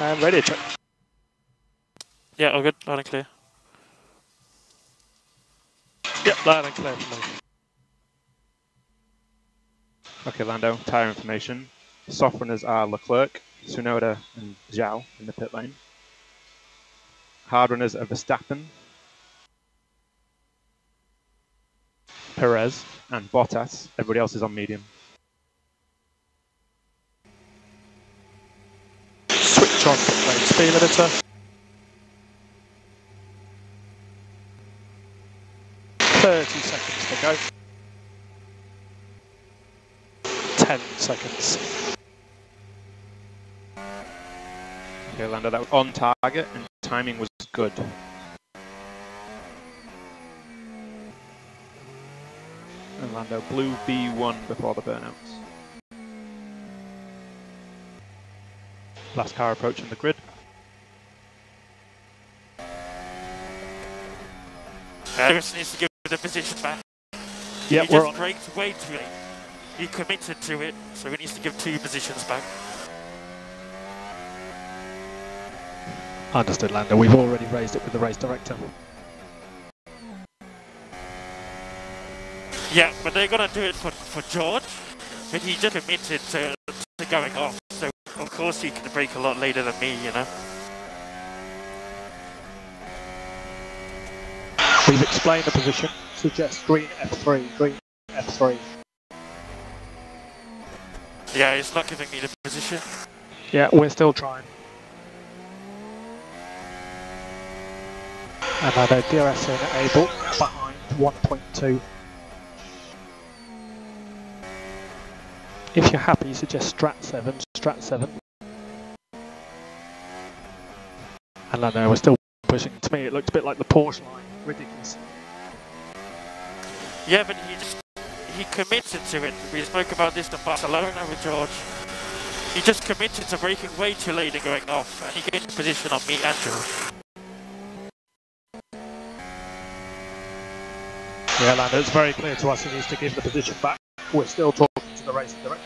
And radio check. Yeah, all good. Loud and clear. Yep, loud and clear for me. Okay, Lando, tyre information. Soft runners are Leclerc, Tsunoda, and Zhou in the pit lane. Hard runners are Verstappen, Perez, and Bottas. Everybody else is on medium. Switch on pit lane speed limiter. Thirty seconds to go. Ten seconds. Okay, Lando, that was on target and timing was good. And Lando, blue B1 before the burnouts. Last car approaching the grid. Harris needs to give the position back. Yep, he we're just on. braked way too late. He committed to it, so he needs to give two positions back. Understood, Lando. We've already raised it with the race director. Yeah, but they're gonna do it for, for George, but he just committed to, to going off, of course he can brake a lot later than me, you know? We've explained the position. Suggest green F3, green F3. Yeah, he's not giving me the position. Yeah, we're still trying. And I know DRS enable behind 1.2. If you're happy, suggest Strat 7, Strat 7. And I know we're still pushing. To me, it looked a bit like the Porsche line. Ridiculous. Yeah, but he just he committed to it. We spoke about this in Barcelona with George. He just committed to braking way too late and going off, and he gained position on me and George. Yeah, Lando, it's very clear to us he needs to give the position back. We're still talking to the racing director.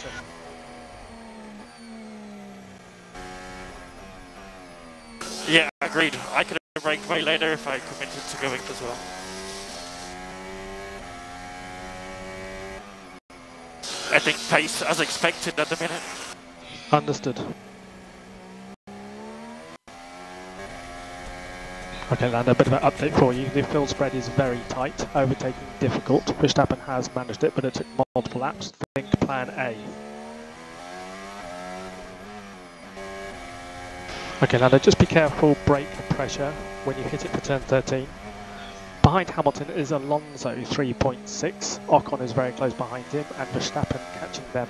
Yeah, agreed. I could have braked way later if I committed to going as well. I think pace as expected at the minute. Understood. Okay, Lando, a bit of an update for you. The field spread is very tight, overtaking difficult. Verstappen has managed it, but it took multiple laps. Think plan A. Okay, Lando, just be careful, brake pressure when you hit it for turn 13. Behind Hamilton is Alonso 3.6. Ocon is very close behind him, and Verstappen catching them.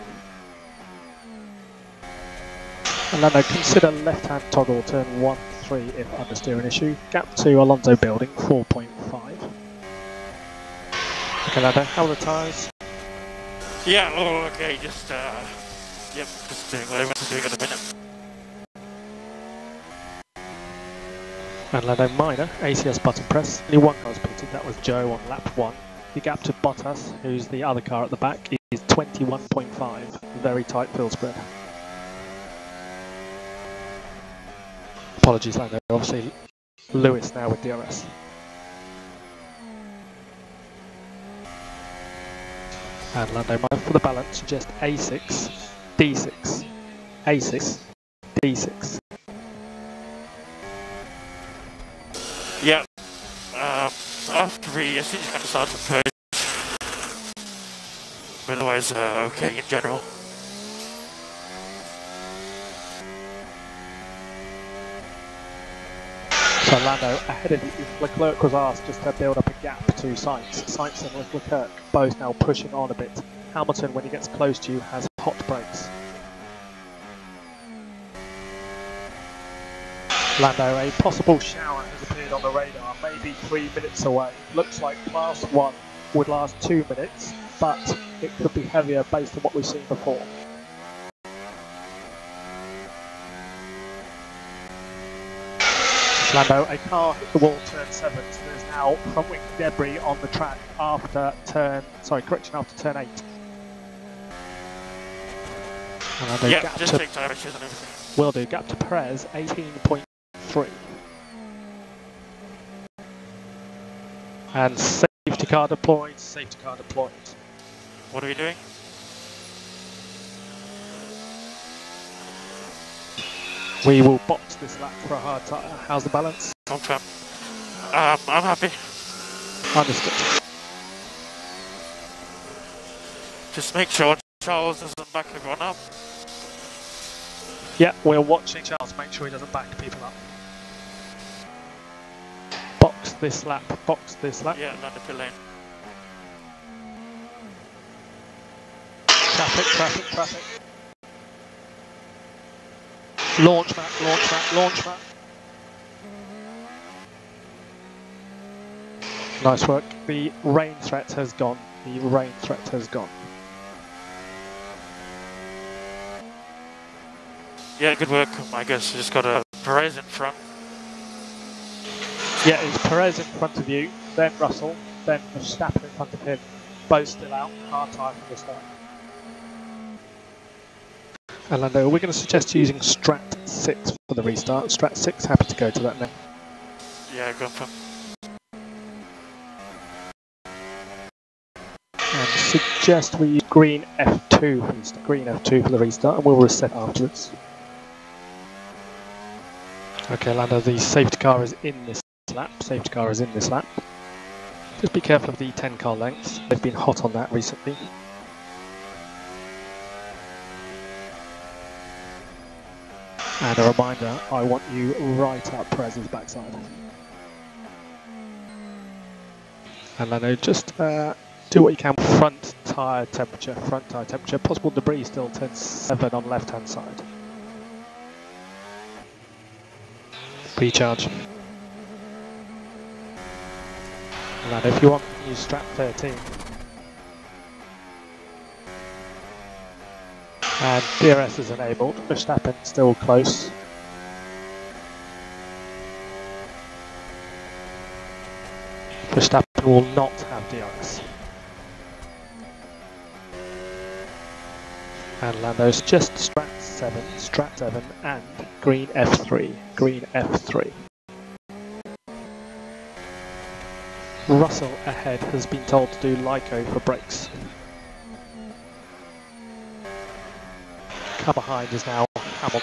And Lando, consider left-hand toggle turn 1, 3 if understeering issue. Gap to Alonso building 4.5. Okay, Lando, how are the tyres? Yeah, oh, okay, just, uh, yep, just doing what everyone's doing at the minute. And Lando minor, ACS button press. Only one car was pitted, that was Zhou on lap 1. The gap to Bottas, who's the other car at the back, is 21.5. Very tight field spread. Apologies, Lando. Obviously, Lewis now with DRS. And Lando, mind for the balance, just A6, D6, A6, D6. Um, after he, I think he's gonna start to. But otherwise, uh, okay in general. So Lando, ahead of you, Leclerc was asked just to build up a gap to Sainz. Sainz and Leclerc both now pushing on a bit. Hamilton, when he gets close to you, has hot brakes. Lando, a possible shower has appeared on the radar, maybe three minutes away. Looks like class one would last two minutes, but it could be heavier based on what we've seen before. Lando, a car hit the wall turn 7, so there's now front wing debris on the track after turn, sorry, correction, after turn 8. And I Yeah, just to take directions and everything. will do. Gap to Perez, 18.3. And safety car deployed. Safety car deployed. What are we doing? We will box this lap for a hard tire. How's the balance? Confirm. Um, I'm happy. Understood. Just make sure Charles doesn't back everyone up. Yeah, we're watching Charles. Make sure he doesn't back people up. Box this lap. Box this lap. Yeah, land the pit lane. Traffic, traffic, traffic. Launch map, launch map, launch map. Nice work. The rain threat has gone. The rain threat has gone. Yeah, good work. I guess just got a Perez in front. Yeah, it's Perez in front of you, then Russell, then Verstappen in front of him. Both still out. Hard time for the start. And Lando, we're going to suggest using Strat 6 for the restart. Strat 6, happy to go to that now. Yeah, confirm. and suggest we use green F2 for the restart. Green F2 for the restart, and we'll reset afterwards. Okay, Lando, the safety car is in this lap. Safety car is in this lap. Just be careful of the 10 car lengths. They've been hot on that recently. And a reminder, I want you right up Perez's backside. And Lando, just uh, do what you can. Front tyre temperature, front tyre temperature. Possible debris still 10.7 on left hand side. Recharge. And if you want, use strat 13. And DRS is enabled. Verstappen still close. Verstappen will not have DRS. And Lando's just strat 7, strat 7 and green F3, green F3. Russell ahead has been told to do Lyco for brakes. Car behind is now Hamilton.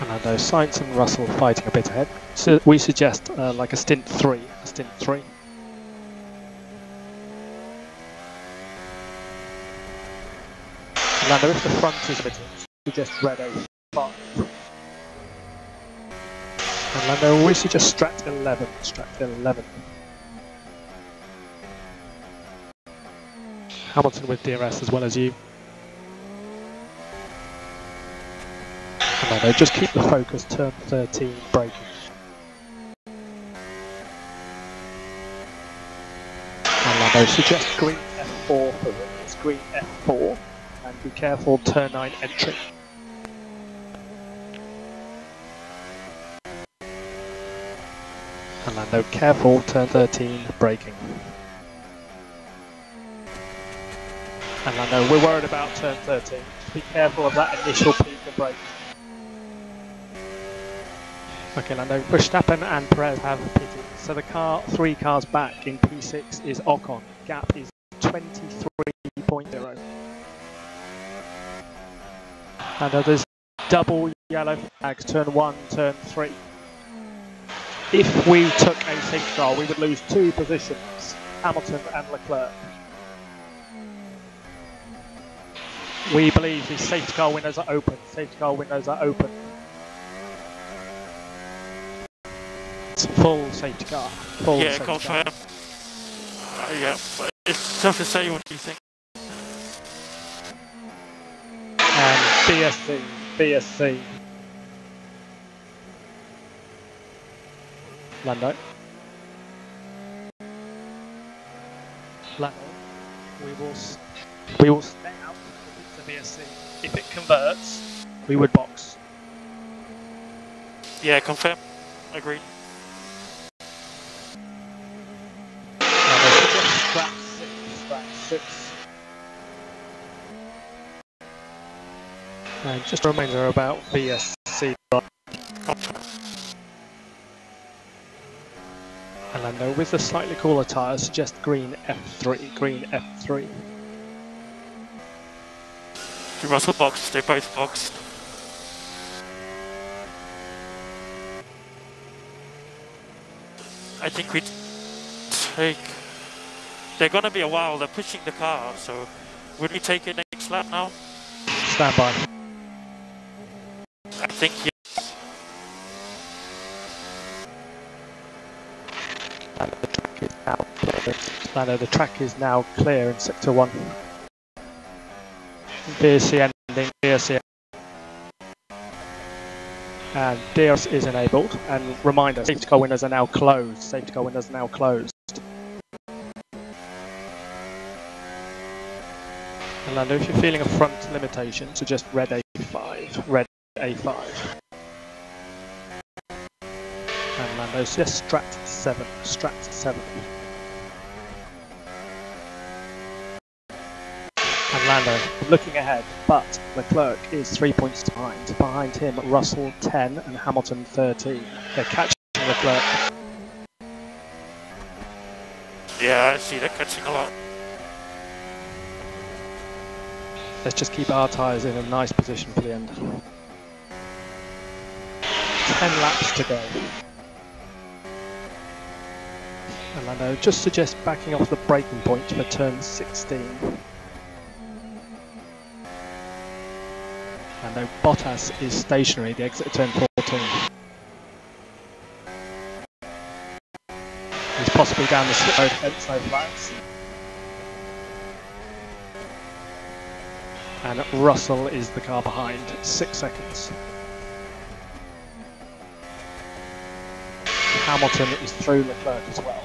And Lando, Sainz and Russell fighting a bit ahead. So we suggest uh, like a stint 3, a stint 3. Lando, if the front is fitting, suggest red 05. And Lando, we suggest strat 11, strat 11. Hamilton with DRS as well as you. And Lando, just keep the focus, turn 13, braking. And Lando, suggest green F4 for. It's green F4 and be careful turn 9 entry. And Lando, careful turn 13 braking. And Lando, we're worried about turn 13. Just be careful of that initial peak of braking. Okay, Lando, Verstappen and Perez have pitted. So the car, three cars back in P6 is Ocon. Gap is 23.0. And there's double yellow flags, turn one, turn three. If we took a safety car, we would lose two positions, Hamilton and Leclerc. We believe the safety car windows are open. Safety car windows are open. It's full safety car. Full yeah, safety car. confirm. Uh, yeah, but it's tough to say what do you think. And VSC, VSC. Lando. Lando. We will, s- we will stay out if it's a If it converts, we would box. Yeah, confirm. Agreed. Lando, suggest strat six. six. And just a reminder about VSC. Lando uh, with the slightly cooler tyres, suggest green F3, green F3. The Russell box, they both boxed. I think we take. They're gonna be a while. They're pushing the car, so would we take it next lap now? Stand by. I think yes. Lando, the track is now clear in sector one. VSC ending, VSC and DRS is enabled. And reminder, safety car windows are now closed. Safety car windows are now closed. And Lando, if you're feeling a front limitation, suggest red A5. Red A5. And Lando, suggest Strat 7. Strat 7. and Lando looking ahead, but Leclerc is three points behind. Behind him, Russell 10 and Hamilton 13. They're catching Leclerc. Yeah, I see they're catching a lot. Let's just keep our tyres in a nice position for the end. 10 laps to go. And Lando just suggests backing off the braking point for turn 16. And though Bottas is stationary, the exit at turn 14. He's possibly down the slip no flags. And Russell is the car behind, six seconds. Hamilton is through Leclerc as well.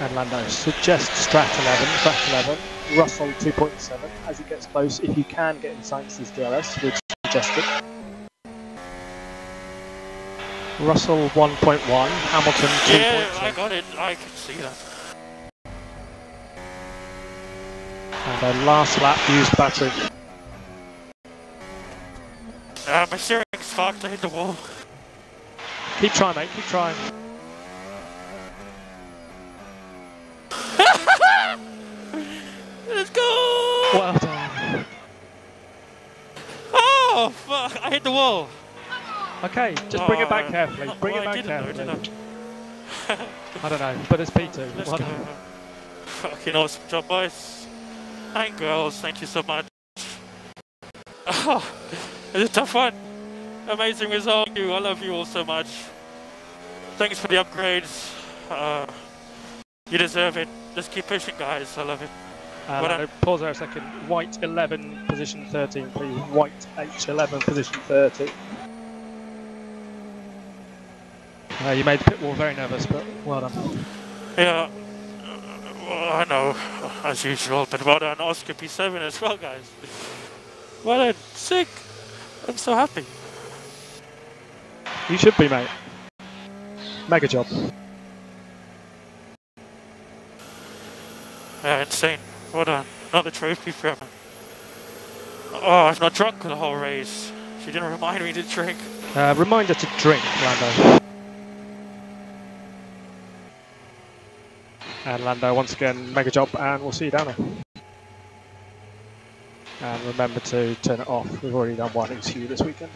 And Lando suggests Strat 11, Strat 11, Russell 2.7 as he gets close. If you can get in Sainz's DRS, we'd suggest it. Russell 1.1, Hamilton 2.7. Yeah, I got it. I can see that. And a last lap used battery. Uh, my steering's I hit the wall. Keep trying, mate, keep trying. Let's go! Well done. Oh, fuck. I hit the wall. Okay, just bring it back Oh, carefully. Uh, bring well, it back know, carefully. did I don't know, but it's P2. Let's go. Fucking awesome job, boys. And girls, thank you so much. Oh, it's a tough one. Amazing result. You, I love you all so much. Thanks for the upgrades. Uh, you deserve it. Just keep pushing, guys. I love it. Uh, Well Lando, pause there a second. White 11, position 13, please. White H11, position 30. Uh, you made the pit wall very nervous, but well done. Yeah. uh, Well, I know, as usual, but well done, Oscar P7 as well, guys. Well done, sick. I'm so happy. You should be, mate. Mega job. Yeah, insane. Well done. Another trophy for him. Oh, I've not drunk the whole race. She didn't remind me to drink. Uh, reminder to drink, Lando. And Lando, once again, mega job, and we'll see you down there. And remember to turn it off. We've already done one ECU this weekend.